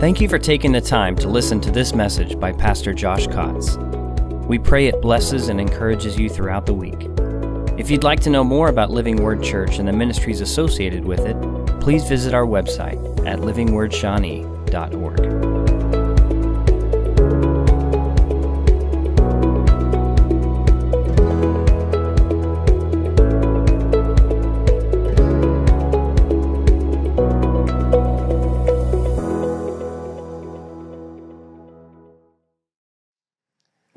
Thank you for taking the time to listen to this message by Pastor Josh Cotts. We pray it blesses and encourages you throughout the week. If you'd like to know more about Living Word Church and the ministries associated with it, please visit our website at livingwordshawnee.org.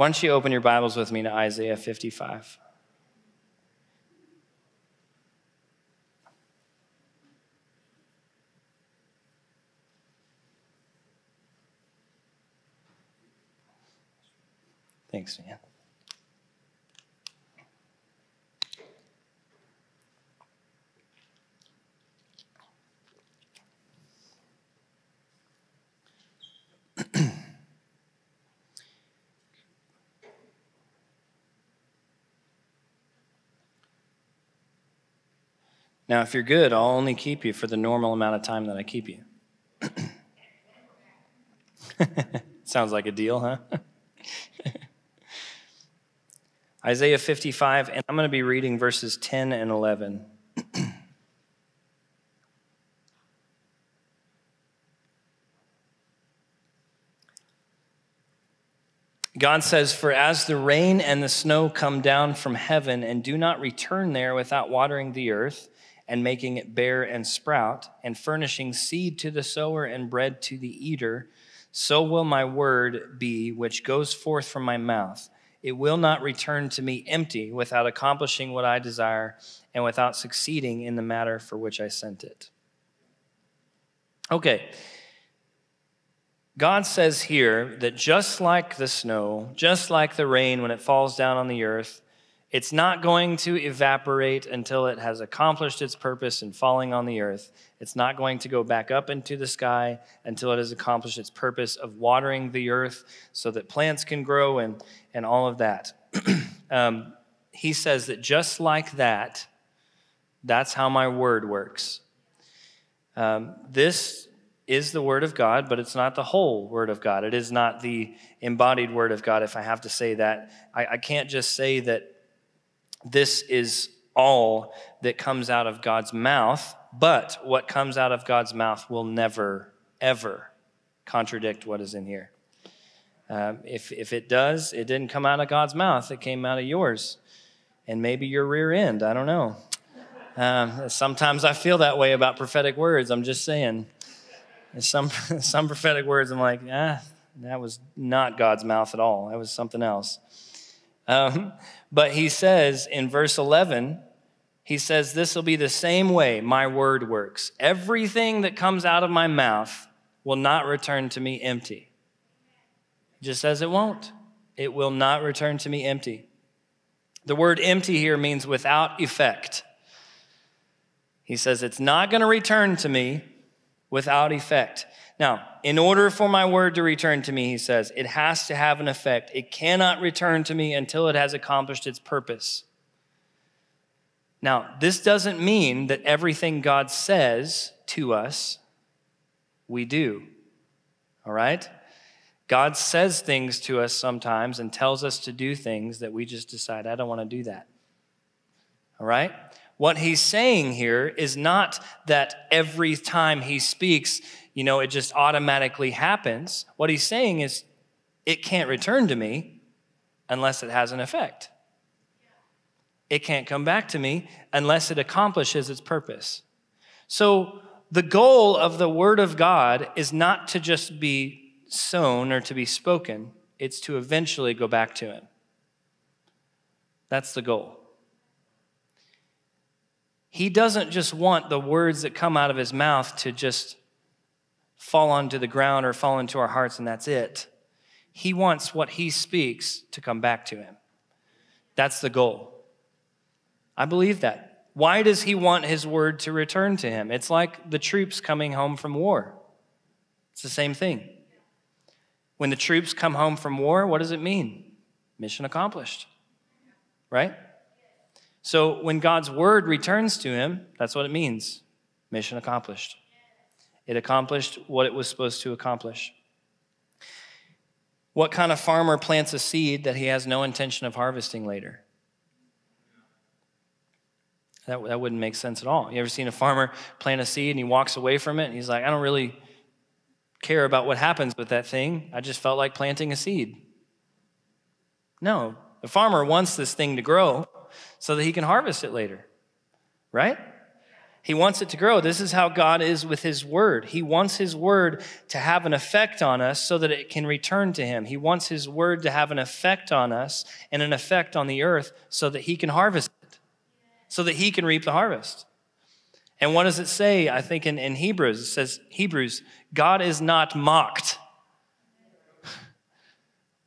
Why don't you open your Bibles with me to Isaiah 55? Thanks, man. Now, if you're good, I'll only keep you for the normal amount of time that I keep you. Sounds like a deal, huh? Isaiah 55, and I'm going to be reading verses 10 and 11. God says, For as the rain and the snow come down from heaven and do not return there without watering the earth, and making it bear and sprout, and furnishing seed to the sower and bread to the eater, so will my word be which goes forth from my mouth. It will not return to me empty without accomplishing what I desire and without succeeding in the matter for which I sent it. Okay. God says here that just like the snow, just like the rain when it falls down on the earth, it's not going to evaporate until it has accomplished its purpose in falling on the earth. It's not going to go back up into the sky until it has accomplished its purpose of watering the earth so that plants can grow and, and all of that. um, he says that just like that, that's how my word works. Um, this is the word of God, but it's not the whole word of God. It is not the embodied word of God, if I have to say that. I, I can't just say that this is all that comes out of God's mouth, but what comes out of God's mouth will never, ever contradict what is in here. Um, if, if it does, it didn't come out of God's mouth, it came out of yours. And maybe your rear end, I don't know. Um, sometimes I feel that way about prophetic words, I'm just saying. Some, some prophetic words, I'm like, ah, that was not God's mouth at all. That was something else. Um, but he says in verse 11, he says, This will be the same way my word works. Everything that comes out of my mouth will not return to me empty. Just as it won't. It will not return to me empty. The word empty here means without effect. He says, It's not going to return to me without effect. Now, in order for my word to return to me, he says, it has to have an effect. It cannot return to me until it has accomplished its purpose. Now, this doesn't mean that everything God says to us, we do. All right? God says things to us sometimes and tells us to do things that we just decide, I don't want to do that. All right? What he's saying here is not that every time he speaks, you know, it just automatically happens. What he's saying is, it can't return to me unless it has an effect. It can't come back to me unless it accomplishes its purpose. So, the goal of the Word of God is not to just be sown or to be spoken, it's to eventually go back to Him. That's the goal. He doesn't just want the words that come out of His mouth to just fall onto the ground or fall into our hearts and that's it. He wants what he speaks to come back to him. That's the goal. I believe that. Why does he want his word to return to him? It's like the troops coming home from war. It's the same thing. When the troops come home from war, what does it mean? Mission accomplished. Right? So when God's word returns to him, that's what it means mission accomplished. It accomplished what it was supposed to accomplish. What kind of farmer plants a seed that he has no intention of harvesting later? That, that wouldn't make sense at all. You ever seen a farmer plant a seed and he walks away from it and he's like, I don't really care about what happens with that thing. I just felt like planting a seed. No, the farmer wants this thing to grow so that he can harvest it later, right? He wants it to grow. This is how God is with His Word. He wants His Word to have an effect on us so that it can return to Him. He wants His Word to have an effect on us and an effect on the earth so that He can harvest it, so that He can reap the harvest. And what does it say? I think in, in Hebrews, it says, Hebrews, God is not mocked.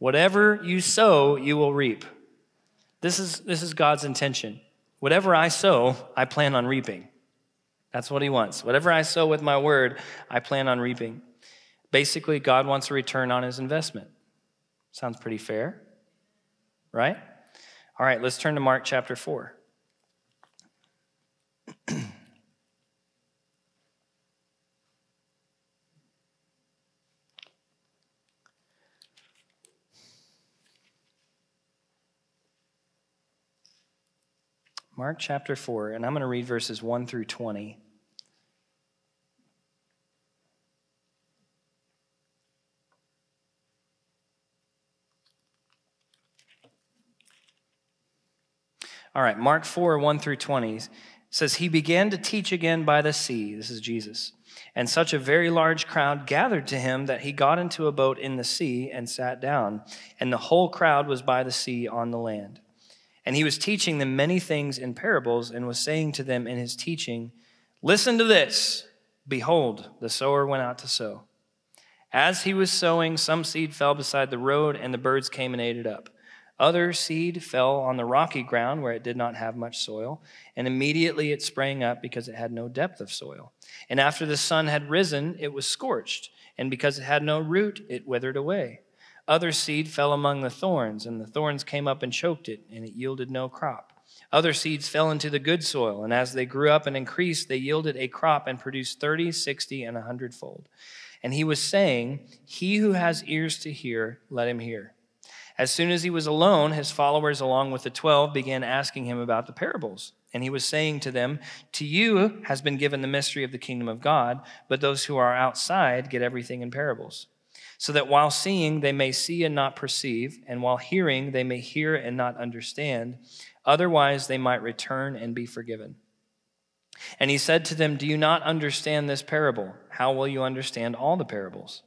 Whatever you sow, you will reap. This is, this is God's intention. Whatever I sow, I plan on reaping. That's what he wants. Whatever I sow with my word, I plan on reaping. Basically, God wants a return on his investment. Sounds pretty fair, right? All right, let's turn to Mark chapter 4. Mark chapter 4, and I'm going to read verses 1 through 20. All right, Mark 4, 1 through 20 says, He began to teach again by the sea. This is Jesus. And such a very large crowd gathered to him that he got into a boat in the sea and sat down. And the whole crowd was by the sea on the land. And he was teaching them many things in parables and was saying to them in his teaching, Listen to this. Behold, the sower went out to sow. As he was sowing, some seed fell beside the road, and the birds came and ate it up. Other seed fell on the rocky ground where it did not have much soil, and immediately it sprang up because it had no depth of soil. And after the sun had risen, it was scorched, and because it had no root, it withered away. Other seed fell among the thorns, and the thorns came up and choked it, and it yielded no crop. Other seeds fell into the good soil, and as they grew up and increased, they yielded a crop and produced thirty, sixty, and a hundredfold. And he was saying, He who has ears to hear, let him hear. As soon as he was alone, his followers, along with the twelve, began asking him about the parables. And he was saying to them, To you has been given the mystery of the kingdom of God, but those who are outside get everything in parables. So that while seeing, they may see and not perceive, and while hearing, they may hear and not understand. Otherwise, they might return and be forgiven. And he said to them, Do you not understand this parable? How will you understand all the parables?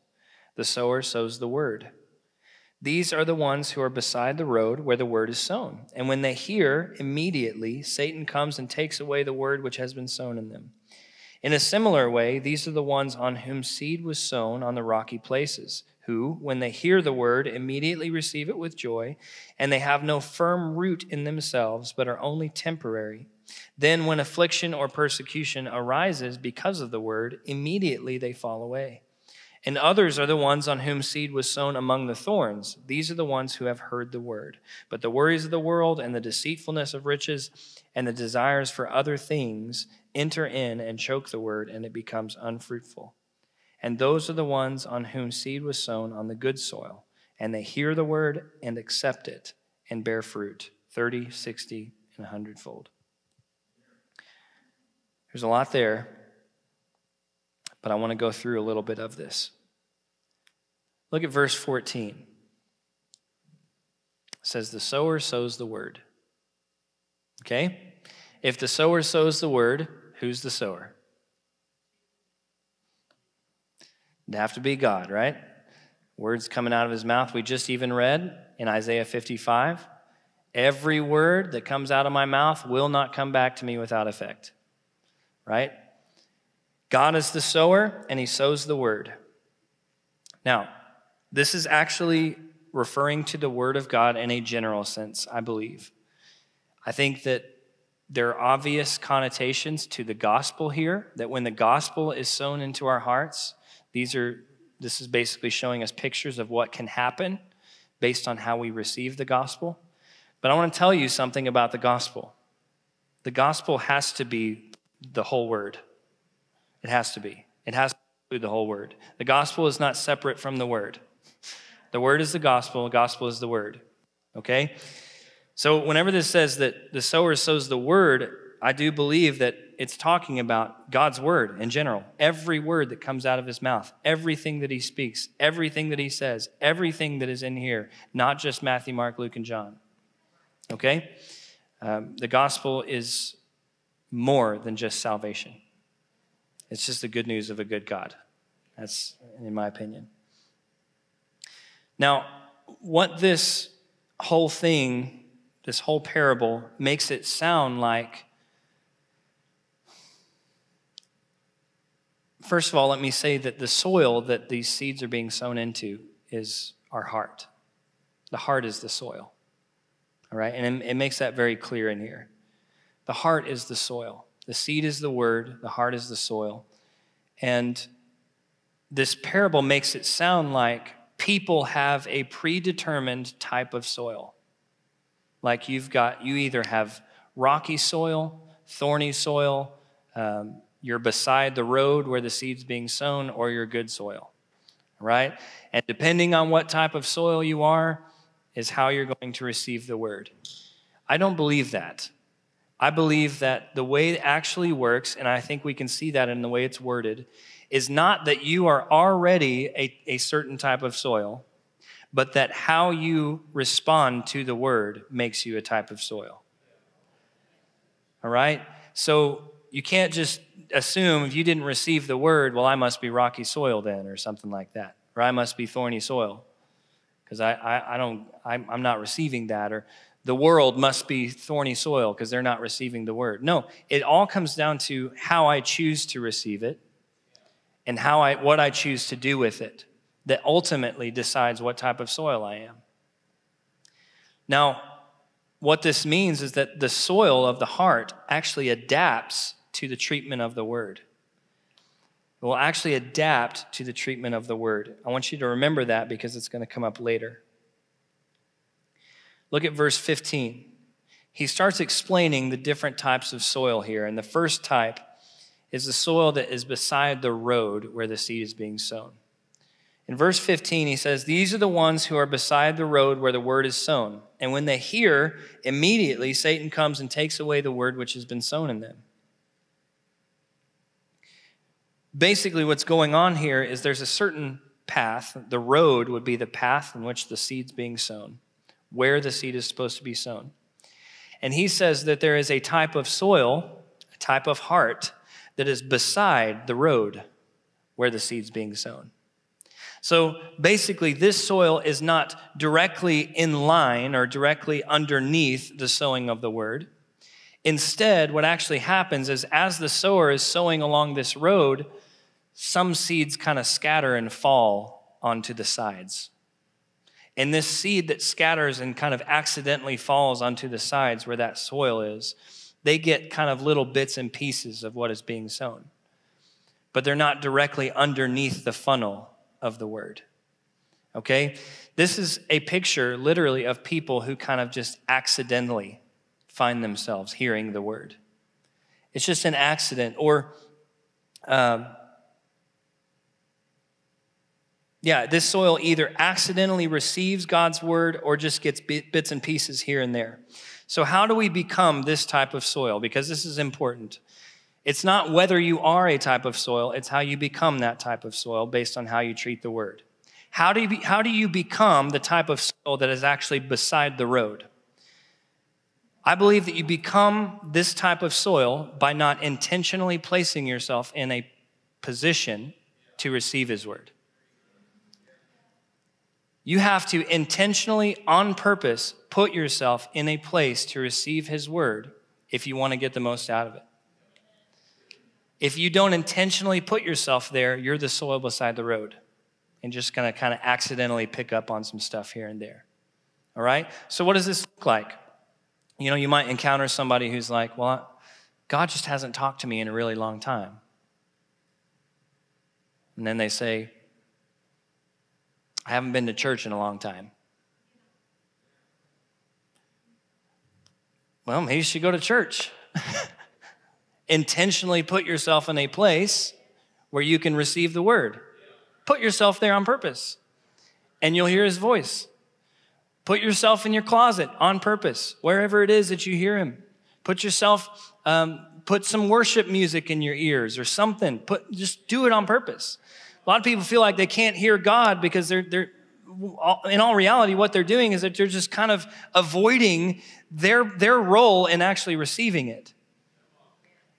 The sower sows the word. These are the ones who are beside the road where the word is sown. And when they hear, immediately Satan comes and takes away the word which has been sown in them. In a similar way, these are the ones on whom seed was sown on the rocky places, who, when they hear the word, immediately receive it with joy, and they have no firm root in themselves, but are only temporary. Then, when affliction or persecution arises because of the word, immediately they fall away. And others are the ones on whom seed was sown among the thorns. These are the ones who have heard the word. But the worries of the world and the deceitfulness of riches and the desires for other things enter in and choke the word, and it becomes unfruitful. And those are the ones on whom seed was sown on the good soil. And they hear the word and accept it and bear fruit 30, 60, and 100 fold. There's a lot there, but I want to go through a little bit of this. Look at verse 14. It says, The sower sows the word. Okay? If the sower sows the word, who's the sower? It'd have to be God, right? Words coming out of his mouth. We just even read in Isaiah 55 Every word that comes out of my mouth will not come back to me without effect, right? God is the sower, and he sows the word. Now, this is actually referring to the word of God in a general sense, I believe. I think that there are obvious connotations to the gospel here, that when the gospel is sown into our hearts, these are this is basically showing us pictures of what can happen based on how we receive the gospel. But I want to tell you something about the gospel. The gospel has to be the whole word. It has to be. It has to include the whole word. The gospel is not separate from the word. The word is the gospel, the gospel is the word. Okay? So whenever this says that the sower sows the word, I do believe that it's talking about God's word in general. Every word that comes out of his mouth, everything that he speaks, everything that he says, everything that is in here, not just Matthew, Mark, Luke, and John. Okay? Um, the gospel is more than just salvation. It's just the good news of a good God. That's in my opinion. Now, what this whole thing, this whole parable, makes it sound like First of all, let me say that the soil that these seeds are being sown into is our heart. The heart is the soil. All right? And it makes that very clear in here. The heart is the soil. The seed is the word, the heart is the soil. And this parable makes it sound like people have a predetermined type of soil. Like you've got, you either have rocky soil, thorny soil, um, you're beside the road where the seed's being sown, or you're good soil, right? And depending on what type of soil you are, is how you're going to receive the word. I don't believe that. I believe that the way it actually works, and I think we can see that in the way it's worded, is not that you are already a, a certain type of soil, but that how you respond to the word makes you a type of soil. All right? So you can't just assume if you didn't receive the word, well, I must be rocky soil then, or something like that, or I must be thorny soil because I, I, I, don't, I'm, I'm not receiving that, or the world must be thorny soil because they're not receiving the word. No, it all comes down to how I choose to receive it and how I, what I choose to do with it that ultimately decides what type of soil I am. Now, what this means is that the soil of the heart actually adapts to the treatment of the word It will actually adapt to the treatment of the word. I want you to remember that because it's going to come up later. Look at verse 15. He starts explaining the different types of soil here. And the first type is the soil that is beside the road where the seed is being sown. In verse 15, he says, These are the ones who are beside the road where the word is sown. And when they hear, immediately Satan comes and takes away the word which has been sown in them basically, what's going on here is there's a certain path. The road would be the path in which the seed's being sown, where the seed is supposed to be sown. And he says that there is a type of soil, a type of heart, that is beside the road where the seed's being sown. So basically, this soil is not directly in line or directly underneath the sowing of the word. Instead, what actually happens is as the sower is sowing along this road, some seeds kind of scatter and fall onto the sides. And this seed that scatters and kind of accidentally falls onto the sides where that soil is, they get kind of little bits and pieces of what is being sown. But they're not directly underneath the funnel of the word. Okay? This is a picture, literally, of people who kind of just accidentally find themselves hearing the word. It's just an accident. Or, um, yeah, this soil either accidentally receives God's word or just gets bits and pieces here and there. So, how do we become this type of soil? Because this is important. It's not whether you are a type of soil, it's how you become that type of soil based on how you treat the word. How do you, be, how do you become the type of soil that is actually beside the road? I believe that you become this type of soil by not intentionally placing yourself in a position to receive his word. You have to intentionally, on purpose, put yourself in a place to receive His word if you want to get the most out of it. If you don't intentionally put yourself there, you're the soil beside the road and just to kind of accidentally pick up on some stuff here and there. All right? So, what does this look like? You know, you might encounter somebody who's like, well, God just hasn't talked to me in a really long time. And then they say, I haven't been to church in a long time. Well, maybe you should go to church. Intentionally put yourself in a place where you can receive the word. Put yourself there on purpose, and you'll hear his voice. Put yourself in your closet on purpose, wherever it is that you hear him. Put yourself, um, put some worship music in your ears or something. Put, just do it on purpose. A lot of people feel like they can't hear God because they're, they're, in all reality, what they're doing is that they're just kind of avoiding their, their role in actually receiving it.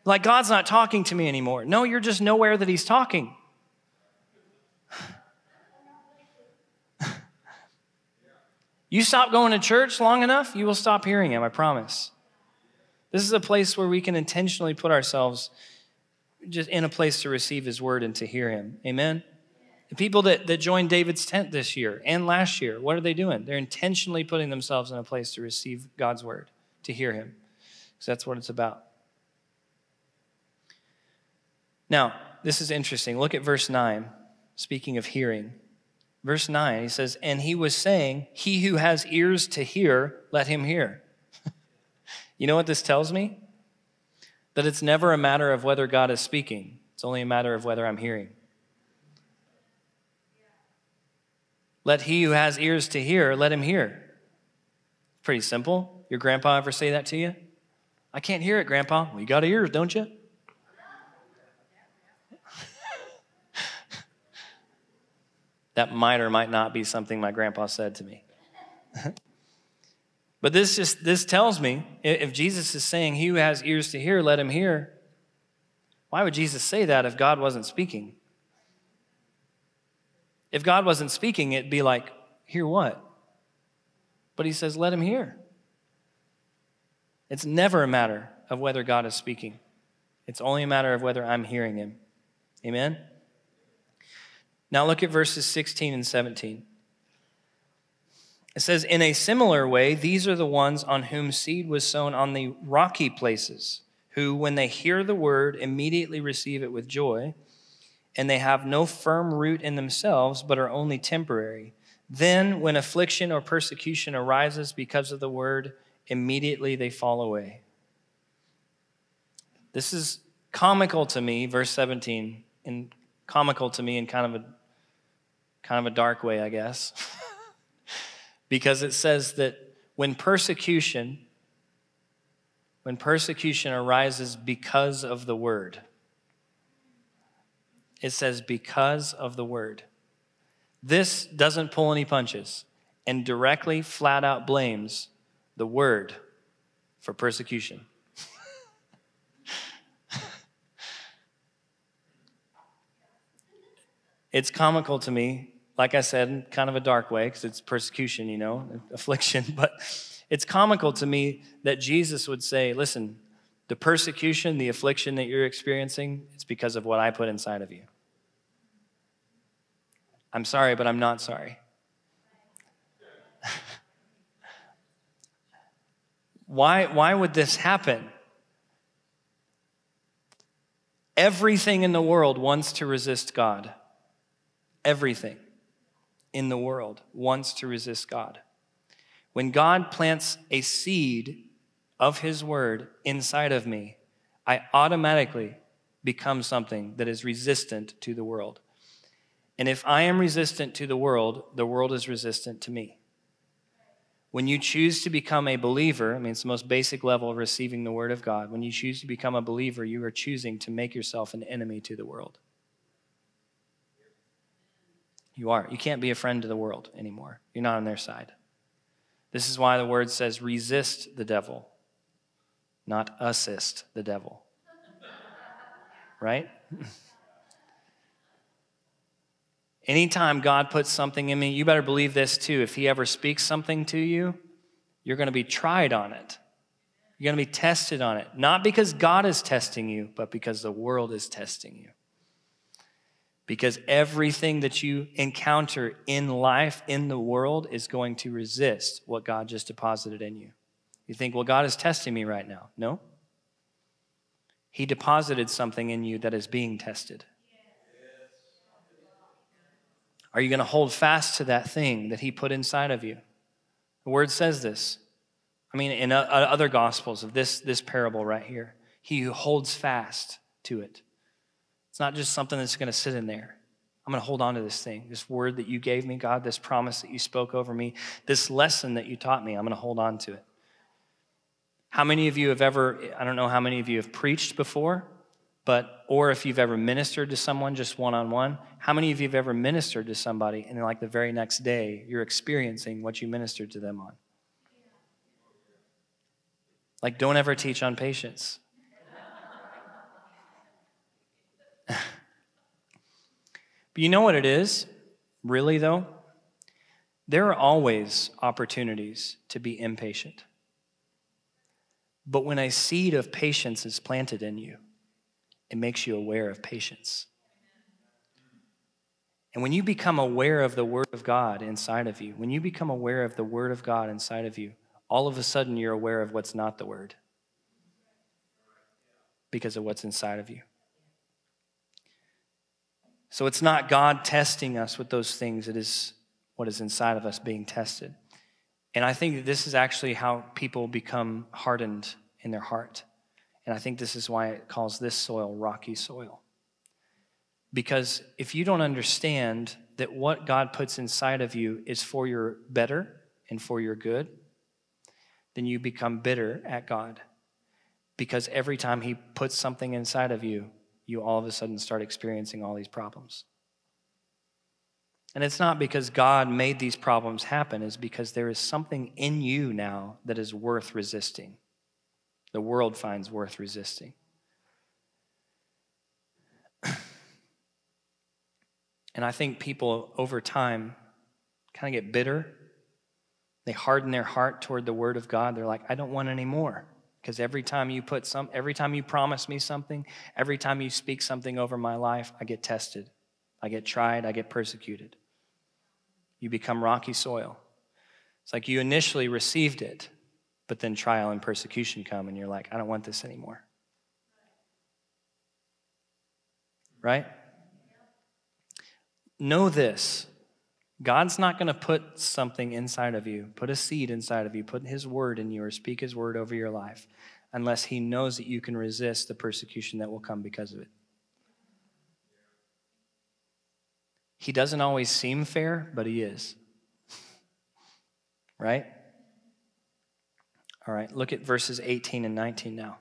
Like God's not talking to me anymore. No, you're just nowhere that He's talking. You stop going to church long enough, you will stop hearing him, I promise. This is a place where we can intentionally put ourselves just in a place to receive his word and to hear him. Amen? The people that, that joined David's tent this year and last year, what are they doing? They're intentionally putting themselves in a place to receive God's word, to hear him. Because that's what it's about. Now, this is interesting. Look at verse 9, speaking of hearing. Verse 9, he says, And he was saying, He who has ears to hear, let him hear. you know what this tells me? That it's never a matter of whether God is speaking, it's only a matter of whether I'm hearing. Let he who has ears to hear, let him hear. Pretty simple. Your grandpa ever say that to you? I can't hear it, grandpa. Well, you got ears, don't you? That might or might not be something my grandpa said to me. but this just this tells me if Jesus is saying he who has ears to hear, let him hear. Why would Jesus say that if God wasn't speaking? If God wasn't speaking, it'd be like, hear what? But he says, let him hear. It's never a matter of whether God is speaking. It's only a matter of whether I'm hearing him. Amen? Now look at verses 16 and 17. It says, In a similar way, these are the ones on whom seed was sown on the rocky places, who, when they hear the word, immediately receive it with joy, and they have no firm root in themselves, but are only temporary. Then, when affliction or persecution arises because of the word, immediately they fall away. This is comical to me, verse 17, and comical to me in kind of a kind of a dark way, I guess, because it says that when persecution, when persecution arises because of the word, it says because of the word. This doesn't pull any punches and directly, flat out blames the word for persecution. it's comical to me like I said, kind of a dark way because it's persecution, you know, affliction. But it's comical to me that Jesus would say, listen, the persecution, the affliction that you're experiencing, it's because of what I put inside of you. I'm sorry, but I'm not sorry. why, why would this happen? Everything in the world wants to resist God. Everything in the world wants to resist God. When God plants a seed of His word inside of me, I automatically become something that is resistant to the world. And if I am resistant to the world, the world is resistant to me. When you choose to become a believer, I mean, it's the most basic level of receiving the word of God. When you choose to become a believer, you are choosing to make yourself an enemy to the world. You are. You can't be a friend to the world anymore. You're not on their side. This is why the word says resist the devil, not assist the devil. Right? Anytime God puts something in me, you better believe this too. If He ever speaks something to you, you're going to be tried on it. You're going to be tested on it. Not because God is testing you, but because the world is testing you because everything that you encounter in life, in the world, is going to resist what God just deposited in you. You think, well, God is testing me right now. No. He deposited something in you that is being tested. Are you going to hold fast to that thing that He put inside of you? The word says this. I mean, in other gospels of this, this parable right here, he who holds fast to it It's not just something that's going to sit in there. I'm going to hold on to this thing, this word that you gave me, God, this promise that you spoke over me, this lesson that you taught me. I'm going to hold on to it. How many of you have ever, I don't know how many of you have preached before, but, or if you've ever ministered to someone just one on one, how many of you have ever ministered to somebody and then, like the very next day you're experiencing what you ministered to them on? Like, don't ever teach on patience. but you know what it is, really, though? There are always opportunities to be impatient. But when a seed of patience is planted in you, it makes you aware of patience. And when you become aware of the Word of God inside of you, when you become aware of the Word of God inside of you, all of a sudden you're aware of what's not the Word because of what's inside of you. So it's not God testing us with those things, it is what is inside of us being tested. And I think this is actually how people become hardened in their heart. And I think this is why it calls this soil rocky soil. Because if you don't understand that what God puts inside of you is for your better and for your good, then you become bitter at God. Because every time He puts something inside of you, you all of a sudden start experiencing all these problems. And it's not because God made these problems happen, it's because there is something in you now that is worth resisting. The world finds worth resisting. and I think people over time kind of get bitter. They harden their heart toward the word of God. They're like, I don't want any more. Because every time you put some, every time you promise me something, every time you speak something over my life, I get tested. I get tried, I get persecuted. You become rocky soil. It's like you initially received it, but then trial and persecution come, and you're like, I don't want this anymore. Right? Know this God's not going to put something inside of you, put a seed inside of you, put His word in you, or speak His word over your life unless He knows that you can resist the persecution that will come because of it. He doesn't always seem fair, but he is. right? All right, look at verses 18 and 19 now.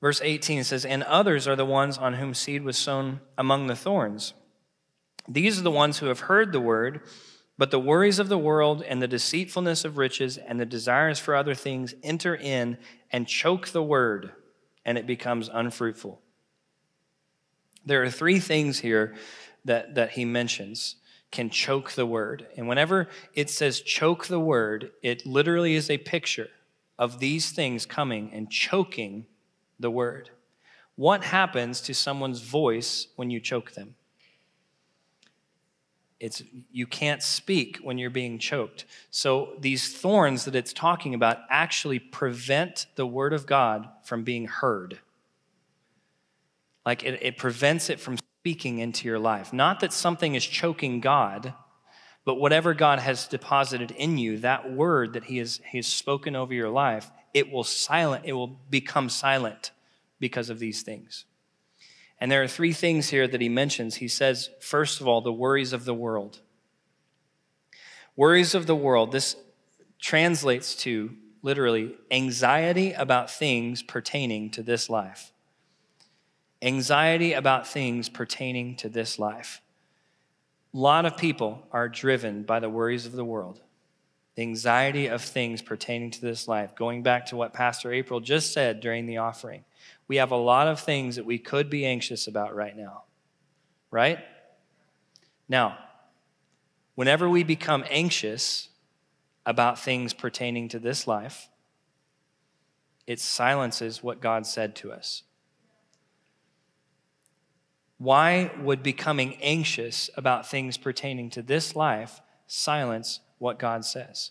Verse 18 says, And others are the ones on whom seed was sown among the thorns. These are the ones who have heard the word but the worries of the world and the deceitfulness of riches and the desires for other things enter in and choke the word, and it becomes unfruitful. There are three things here that, that he mentions can choke the word. And whenever it says choke the word, it literally is a picture of these things coming and choking the word. What happens to someone's voice when you choke them? it's you can't speak when you're being choked so these thorns that it's talking about actually prevent the word of god from being heard like it, it prevents it from speaking into your life not that something is choking god but whatever god has deposited in you that word that he has, he has spoken over your life it will silent it will become silent because of these things and there are three things here that he mentions. He says, first of all, the worries of the world. Worries of the world, this translates to literally anxiety about things pertaining to this life. Anxiety about things pertaining to this life. A lot of people are driven by the worries of the world, the anxiety of things pertaining to this life. Going back to what Pastor April just said during the offering, we have a lot of things that we could be anxious about right now, right? Now, whenever we become anxious about things pertaining to this life, it silences what God said to us. Why would becoming anxious about things pertaining to this life silence what God says?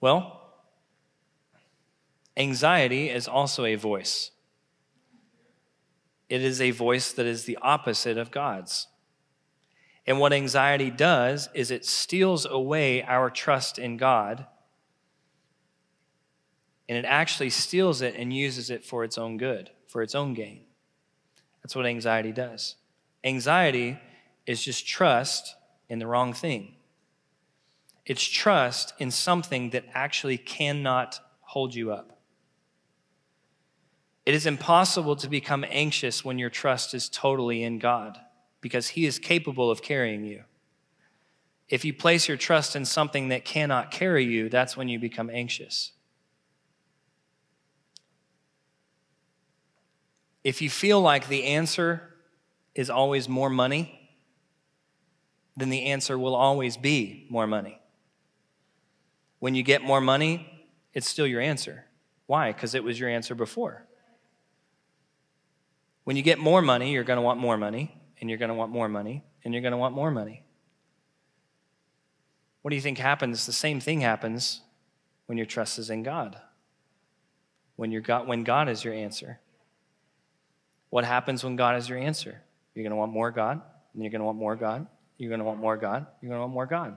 Well, anxiety is also a voice. It is a voice that is the opposite of God's. And what anxiety does is it steals away our trust in God. And it actually steals it and uses it for its own good, for its own gain. That's what anxiety does. Anxiety is just trust in the wrong thing. It's trust in something that actually cannot hold you up. It is impossible to become anxious when your trust is totally in God because He is capable of carrying you. If you place your trust in something that cannot carry you, that's when you become anxious. If you feel like the answer is always more money, then the answer will always be more money. When you get more money, it's still your answer. Why? Because it was your answer before. When you get more money, you're going to want more money, and you're going to want more money, and you're going to want more money. What do you think happens? The same thing happens when your trust is in God. When, you're God, when God is your answer. What happens when God is your answer? You're going to want more God, and you're going to want more God, you're going to want more God, you're going to want more God.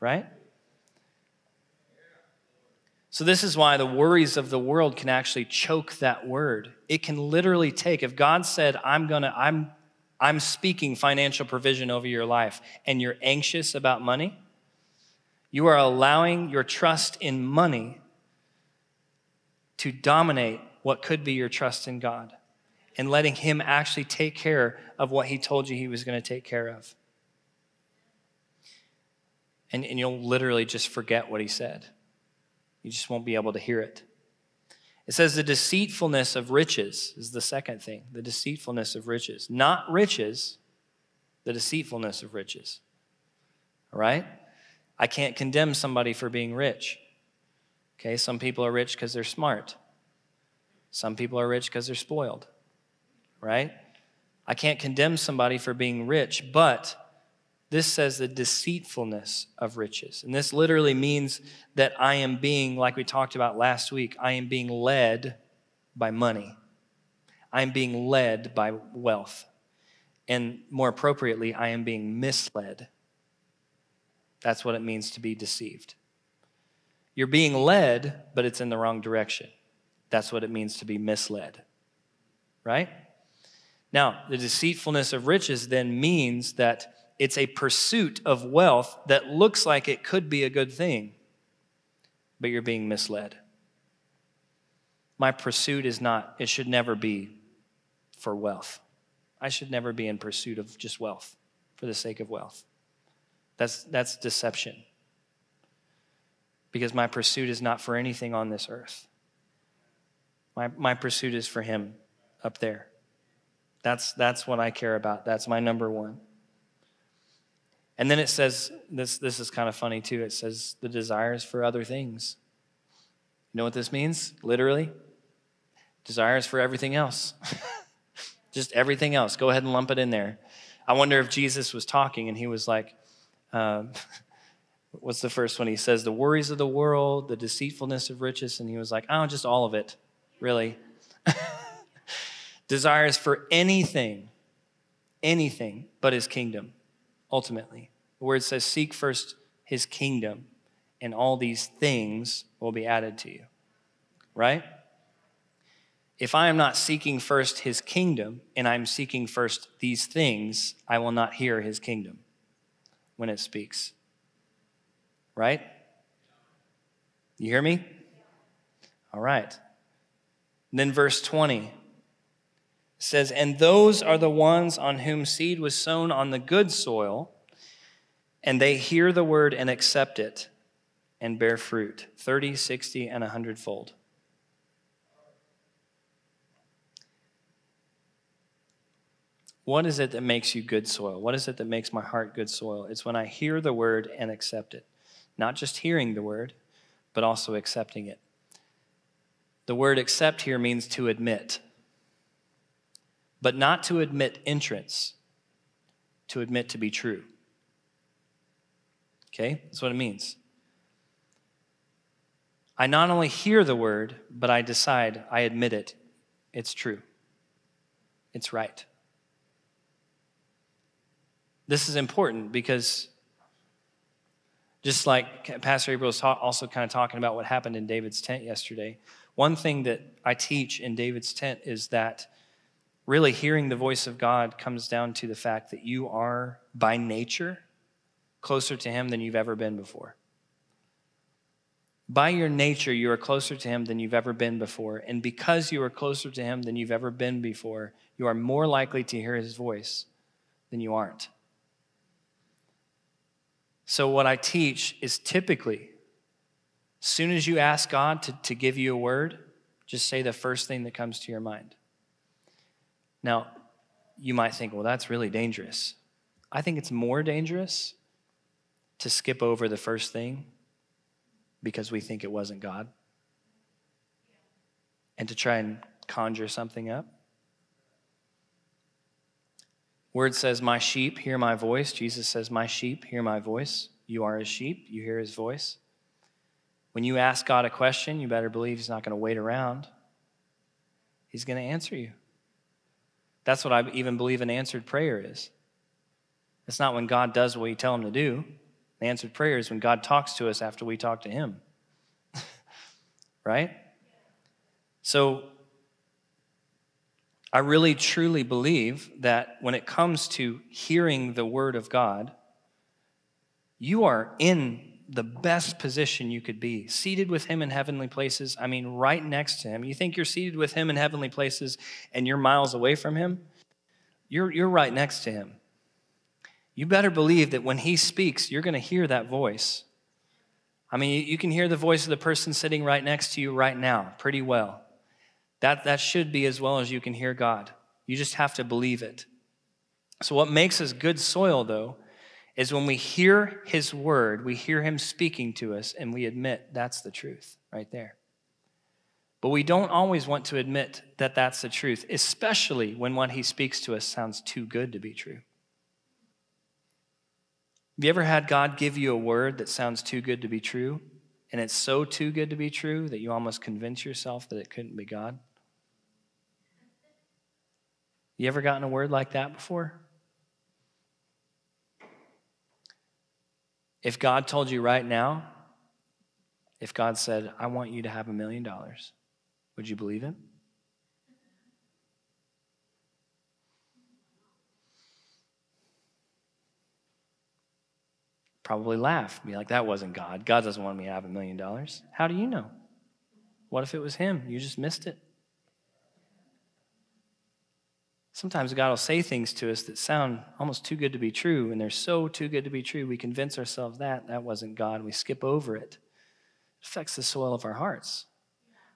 Right? So, this is why the worries of the world can actually choke that word. It can literally take, if God said, I'm gonna, I'm, I'm speaking financial provision over your life, and you're anxious about money, you are allowing your trust in money to dominate what could be your trust in God and letting Him actually take care of what He told you He was going to take care of. And, and you'll literally just forget what He said. You just won't be able to hear it. It says the deceitfulness of riches is the second thing. The deceitfulness of riches. Not riches, the deceitfulness of riches. All right? I can't condemn somebody for being rich. Okay, some people are rich because they're smart. Some people are rich because they're spoiled. Right? I can't condemn somebody for being rich, but this says the deceitfulness of riches. And this literally means that I am being, like we talked about last week, I am being led by money. I am being led by wealth. And more appropriately, I am being misled. That's what it means to be deceived. You're being led, but it's in the wrong direction. That's what it means to be misled. Right? Now, the deceitfulness of riches then means that it's a pursuit of wealth that looks like it could be a good thing, but you're being misled. My pursuit is not, it should never be for wealth. I should never be in pursuit of just wealth for the sake of wealth. That's, that's deception. Because my pursuit is not for anything on this earth. My, my pursuit is for Him up there. That's, that's what I care about. That's my number one. And then it says, this, this is kind of funny too. It says the desires for other things. You know what this means? Literally, desires for everything else. Just everything else. Go ahead and lump it in there. I wonder if Jesus was talking and he was like, um, what's the first one? He says, the worries of the world, the deceitfulness of riches. And he was like, oh, just all of it, really. desires for anything, anything but his kingdom ultimately. The word says, Seek first his kingdom, and all these things will be added to you. Right? If I am not seeking first his kingdom and I'm seeking first these things, I will not hear his kingdom when it speaks. Right? You hear me? All right. And then verse 20 says, And those are the ones on whom seed was sown on the good soil, and they hear the word and accept it and bear fruit 30, 60, and a hundredfold. What is it that makes you good soil? What is it that makes my heart good soil? It's when I hear the word and accept it. Not just hearing the word, but also accepting it. The word accept here means to admit but not to admit entrance, to admit to be true. Okay? That's what it means. I not only hear the word, but I decide, I admit it. It's true. It's right. this is important because just like Pastor April was also kind of talking about what happened in David's tent yesterday, one thing that I teach in David's tent is that really hearing the voice of God comes down to the fact that you are by nature closer to Him than you've ever been before. By your nature, you are closer to Him than you've ever been before. And because you are closer to Him than you've ever been before, you are more likely to hear His voice than you aren't. So, what I teach is typically, as soon as you ask God to, to give you a word, just say the first thing that comes to your mind. Now, you might think, well, that's really dangerous. I think it's more dangerous to skip over the first thing because we think it wasn't God and to try and conjure something up. Word says, My sheep hear my voice. Jesus says, My sheep hear my voice. You are his sheep, you hear his voice. When you ask God a question, you better believe he's not going to wait around. He's going to answer you. That's what I even believe an answered prayer is. It's not when God does what we tell him to do. The answered prayer is when God talks to us after we talk to him. right? So I really truly believe that when it comes to hearing the word of God, you are in the best position you could be, seated with him in heavenly places. I mean, right next to him. You think you're seated with him in heavenly places and you're miles away from him? You're, you're right next to him. You better believe that when he speaks, you're going to hear that voice. I mean, you can hear the voice of the person sitting right next to you right now pretty well. That, that should be as well as you can hear God. You just have to believe it. So, what makes us good soil, though, is when we hear His word, we hear Him speaking to us, and we admit that's the truth right there. But we don't always want to admit that that's the truth, especially when what He speaks to us sounds too good to be true. Have you ever had God give you a word that sounds too good to be true? And it's so too good to be true that you almost convince yourself that it couldn't be God? You ever gotten a word like that before? If God told you right now, if God said, I want you to have a million dollars, would you believe him? Probably laugh, be like, that wasn't God. God doesn't want me to have a million dollars. How do you know? What if it was him? You just missed it. Sometimes God will say things to us that sound almost too good to be true, and they're so too good to be true, we convince ourselves that that wasn't God, we skip over it. It affects the soil of our hearts.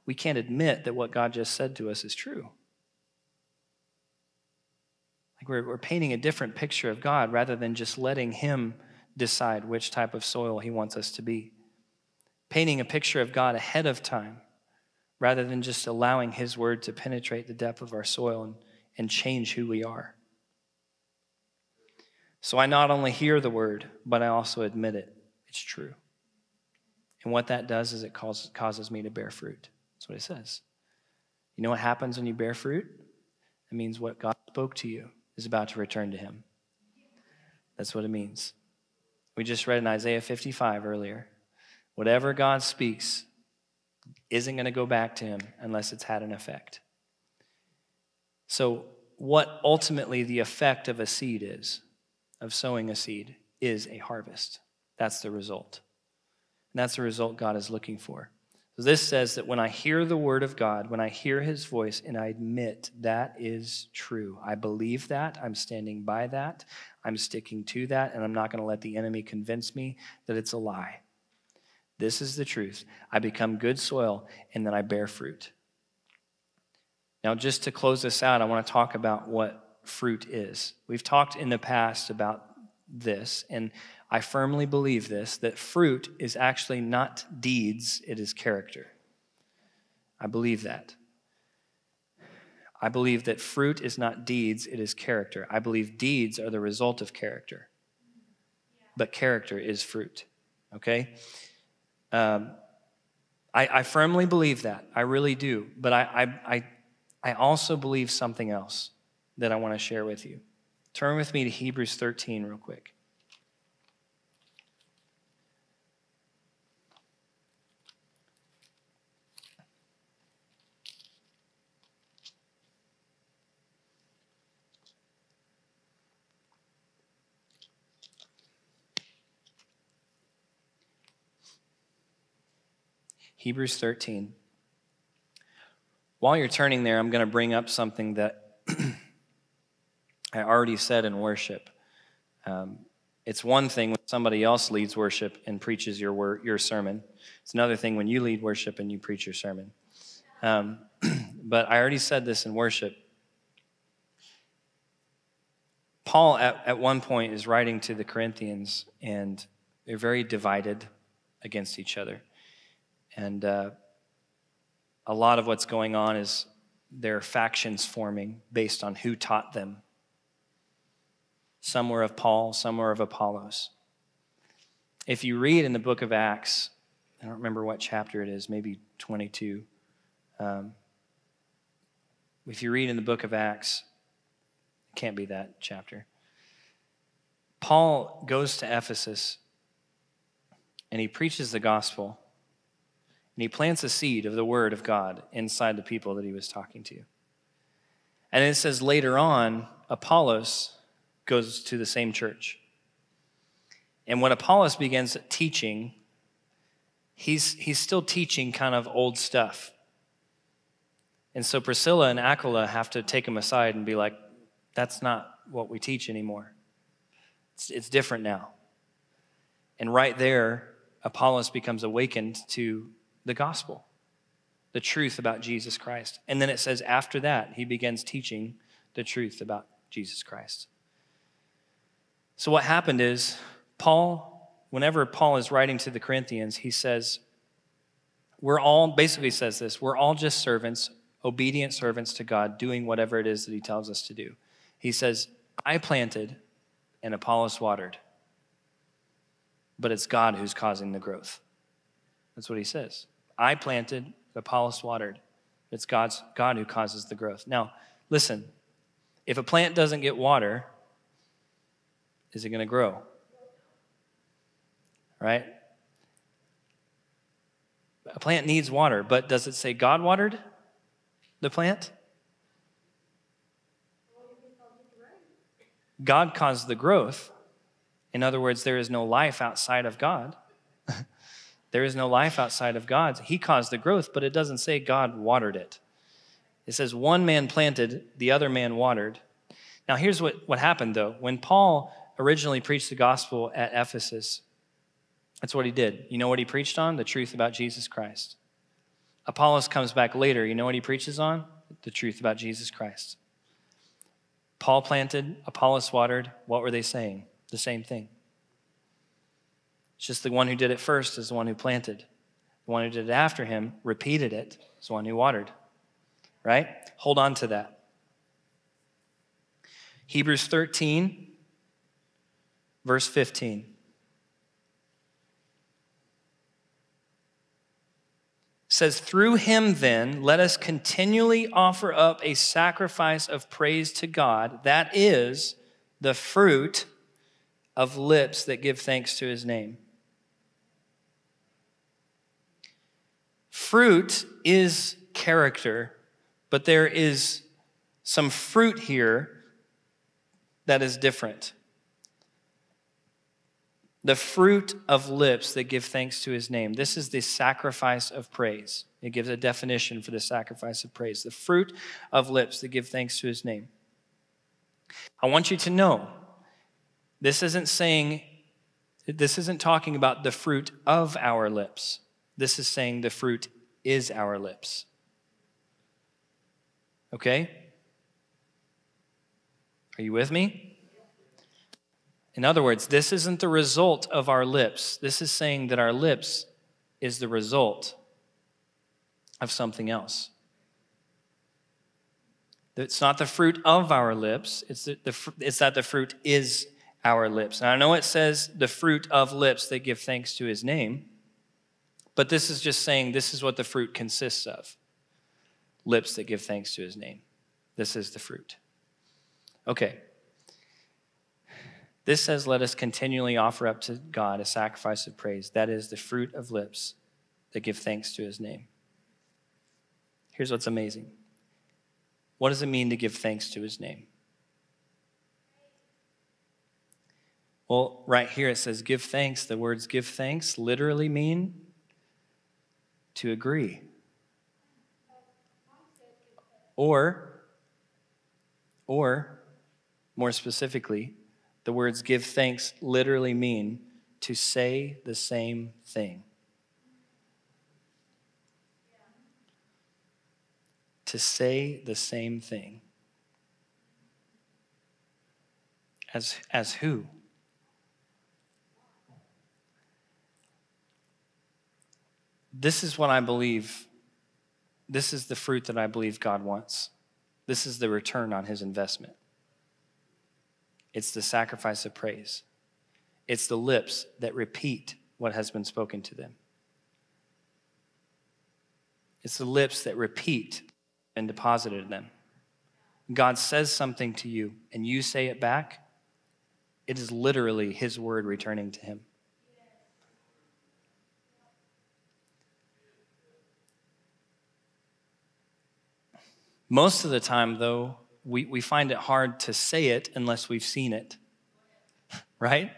We can't admit that what God just said to us is true. Like we're, we're painting a different picture of God rather than just letting Him decide which type of soil He wants us to be. Painting a picture of God ahead of time rather than just allowing His word to penetrate the depth of our soil and and change who we are. So I not only hear the word, but I also admit it. It's true. And what that does is it causes, causes me to bear fruit. That's what it says. You know what happens when you bear fruit? It means what God spoke to you is about to return to him. That's what it means. We just read in Isaiah 55 earlier. Whatever God speaks isn't going to go back to him unless it's had an effect. So, what ultimately the effect of a seed is, of sowing a seed, is a harvest. That's the result. And that's the result God is looking for. So this says that when I hear the word of God, when I hear his voice, and I admit that is true, I believe that, I'm standing by that, I'm sticking to that, and I'm not going to let the enemy convince me that it's a lie. This is the truth. I become good soil, and then I bear fruit. Now, just to close this out, I want to talk about what fruit is. We've talked in the past about this, and I firmly believe this that fruit is actually not deeds, it is character. I believe that. I believe that fruit is not deeds, it is character. I believe deeds are the result of character, but character is fruit. Okay? Um, I, I, firmly believe that. I really do. But I, I, I I also believe something else that I want to share with you. Turn with me to Hebrews 13 real quick. Hebrews 13. While you're turning there, I'm going to bring up something that I already said in worship. Um, it's one thing when somebody else leads worship and preaches your, wor- your sermon, it's another thing when you lead worship and you preach your sermon. Um, but I already said this in worship. Paul, at, at one point, is writing to the Corinthians, and they're very divided against each other. And uh, a lot of what's going on is there are factions forming based on who taught them. Some were of Paul, some were of Apollos. If you read in the book of Acts, I don't remember what chapter it is, maybe 22. Um, if you read in the book of Acts, it can't be that chapter. Paul goes to Ephesus and he preaches the gospel and he plants a seed of the word of God inside the people that he was talking to. And it says later on, Apollos goes to the same church. And when Apollos begins teaching, he's, he's still teaching kind of old stuff. And so Priscilla and Aquila have to take him aside and be like, that's not what we teach anymore. It's, it's different now. And right there, Apollos becomes awakened to the gospel, the truth about Jesus Christ. And then it says after that, he begins teaching the truth about Jesus Christ. So what happened is, Paul, whenever Paul is writing to the Corinthians, he says, we're all, basically says this, we're all just servants, obedient servants to God, doing whatever it is that he tells us to do. He says, I planted and Apollos watered, but it's God who's causing the growth. That's what he says. I planted, Apollos watered. It's God's, God who causes the growth. Now, listen, if a plant doesn't get water, is it going to grow? Right? A plant needs water, but does it say God watered the plant? God caused the growth. In other words, there is no life outside of God. There is no life outside of God. He caused the growth, but it doesn't say God watered it. It says one man planted, the other man watered. Now, here's what, what happened though. When Paul originally preached the gospel at Ephesus, that's what he did. You know what he preached on? The truth about Jesus Christ. Apollos comes back later. You know what he preaches on? The truth about Jesus Christ. Paul planted, Apollos watered. What were they saying? The same thing. It's just the one who did it first is the one who planted. The one who did it after him repeated it is the one who watered. Right? Hold on to that. Hebrews 13, verse 15. says, Through him, then, let us continually offer up a sacrifice of praise to God, that is the fruit of lips that give thanks to his name. Fruit is character, but there is some fruit here that is different. The fruit of lips that give thanks to his name. This is the sacrifice of praise. It gives a definition for the sacrifice of praise. The fruit of lips that give thanks to his name. I want you to know this isn't saying, this isn't talking about the fruit of our lips. This is saying the fruit is our lips. Okay? Are you with me? In other words, this isn't the result of our lips. This is saying that our lips is the result of something else. It's not the fruit of our lips, it's, the, the, it's that the fruit is our lips. And I know it says the fruit of lips that give thanks to his name. But this is just saying this is what the fruit consists of lips that give thanks to his name. This is the fruit. Okay. This says, Let us continually offer up to God a sacrifice of praise. That is the fruit of lips that give thanks to his name. Here's what's amazing what does it mean to give thanks to his name? Well, right here it says give thanks. The words give thanks literally mean to agree. Or, or more specifically, the words give thanks literally mean to say the same thing. To say the same thing. As, as who? This is what I believe. This is the fruit that I believe God wants. This is the return on his investment. It's the sacrifice of praise. It's the lips that repeat what has been spoken to them. It's the lips that repeat and deposited them. God says something to you and you say it back, it is literally His word returning to Him. Most of the time, though, we, we find it hard to say it unless we've seen it, right?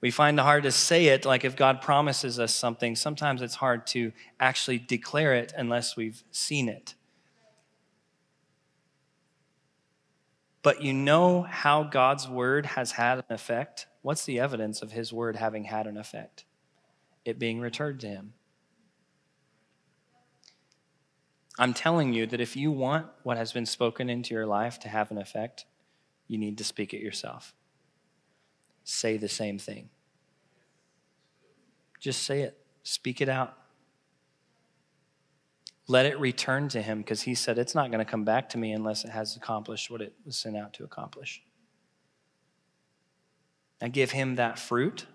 We find it hard to say it, like if God promises us something, sometimes it's hard to actually declare it unless we've seen it. But you know how God's word has had an effect? What's the evidence of his word having had an effect? It being returned to him. I'm telling you that if you want what has been spoken into your life to have an effect, you need to speak it yourself. Say the same thing. Just say it, speak it out. Let it return to him because he said it's not going to come back to me unless it has accomplished what it was sent out to accomplish. I give him that fruit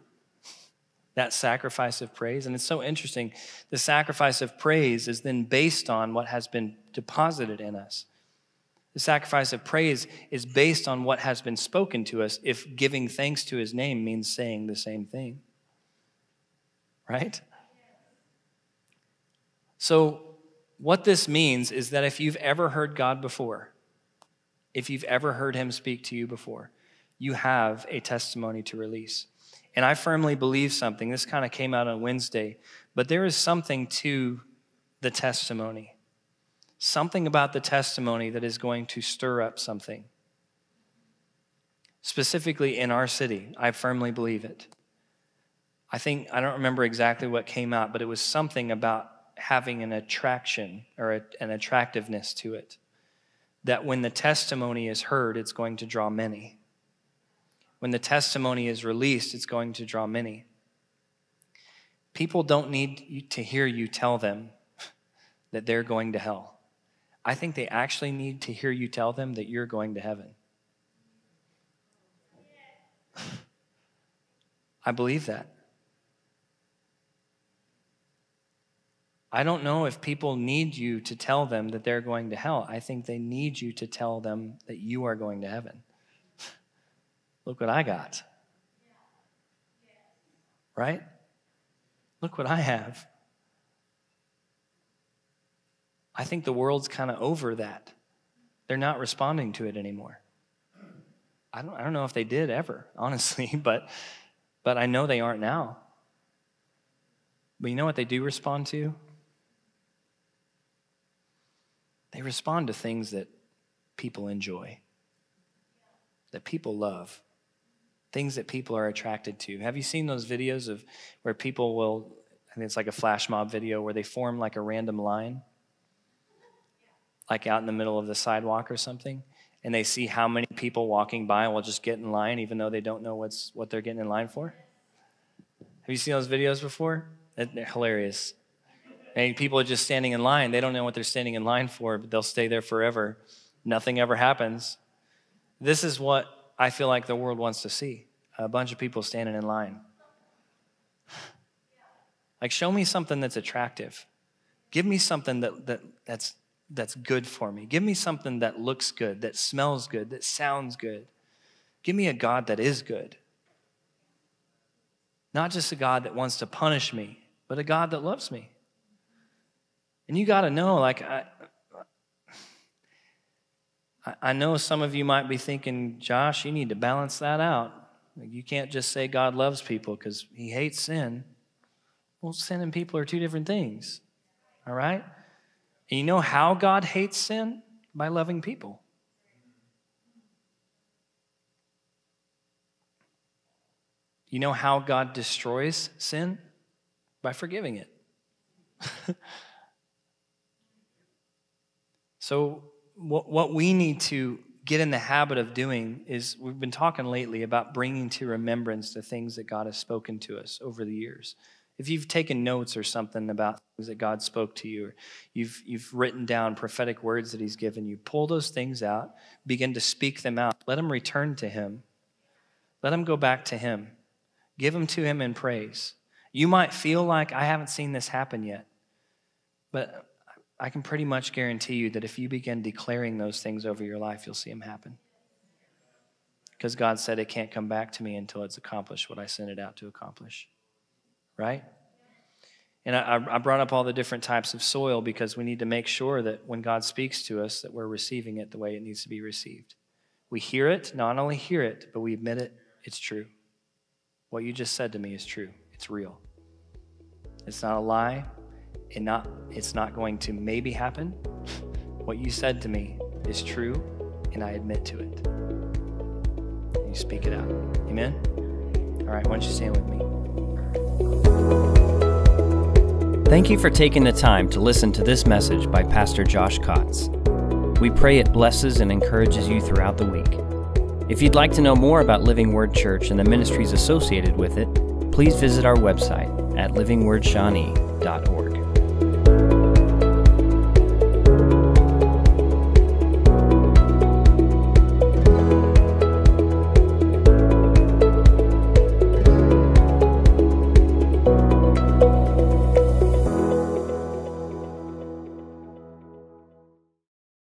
that sacrifice of praise. And it's so interesting. The sacrifice of praise is then based on what has been deposited in us. The sacrifice of praise is based on what has been spoken to us, if giving thanks to his name means saying the same thing. Right? So, what this means is that if you've ever heard God before, if you've ever heard him speak to you before, you have a testimony to release. And I firmly believe something. This kind of came out on Wednesday, but there is something to the testimony. Something about the testimony that is going to stir up something. Specifically in our city, I firmly believe it. I think, I don't remember exactly what came out, but it was something about having an attraction or a, an attractiveness to it. That when the testimony is heard, it's going to draw many when the testimony is released, it's going to draw many. People don't need to hear you tell them that they're going to hell. I think they actually need to hear you tell them that you're going to heaven. I believe that. I don't know if people need you to tell them that they're going to hell. I think they need you to tell them that you are going to heaven. Look what I got. Right? Look what I have. I think the world's kind of over that. They're not responding to it anymore. I don't, I don't know if they did ever, honestly, but, but I know they aren't now. But you know what they do respond to? They respond to things that people enjoy, that people love things that people are attracted to. Have you seen those videos of where people will, I think it's like a flash mob video where they form like a random line, like out in the middle of the sidewalk or something, and they see how many people walking by will just get in line even though they don't know what's what they're getting in line for? Have you seen those videos before? They're hilarious. And people are just standing in line. They don't know what they're standing in line for, but they'll stay there forever. Nothing ever happens. This is what I feel like the world wants to see a bunch of people standing in line. Like, show me something that's attractive. Give me something that, that, that's, that's good for me. Give me something that looks good, that smells good, that sounds good. Give me a God that is good. Not just a God that wants to punish me, but a God that loves me. And you got to know, like, I, I know some of you might be thinking, Josh, you need to balance that out. You can't just say God loves people because he hates sin. Well, sin and people are two different things. All right? And you know how God hates sin? By loving people. You know how God destroys sin? By forgiving it. so, what, what we need to get in the habit of doing is we've been talking lately about bringing to remembrance the things that God has spoken to us over the years. If you've taken notes or something about things that God spoke to you, or you've, you've written down prophetic words that He's given you, pull those things out, begin to speak them out. Let them return to Him. Let them go back to Him. Give them to Him in praise. You might feel like I haven't seen this happen yet, but I can pretty much guarantee you that if you begin declaring those things over your life, you'll see them happen. Because God said it can't come back to me until it's accomplished what I sent it out to accomplish. Right? And I, I brought up all the different types of soil because we need to make sure that when God speaks to us, that we're receiving it the way it needs to be received. We hear it, not only hear it, but we admit it, it's true. What you just said to me is true. It's real. It's not a lie, and not it's not going to maybe happen. What you said to me is true, and I admit to it. You speak it out. Amen? All right, why don't you stand with me? Thank you for taking the time to listen to this message by Pastor Josh Cotts. We pray it blesses and encourages you throughout the week. If you'd like to know more about Living Word Church and the ministries associated with it, please visit our website at livingwordshawnee.org.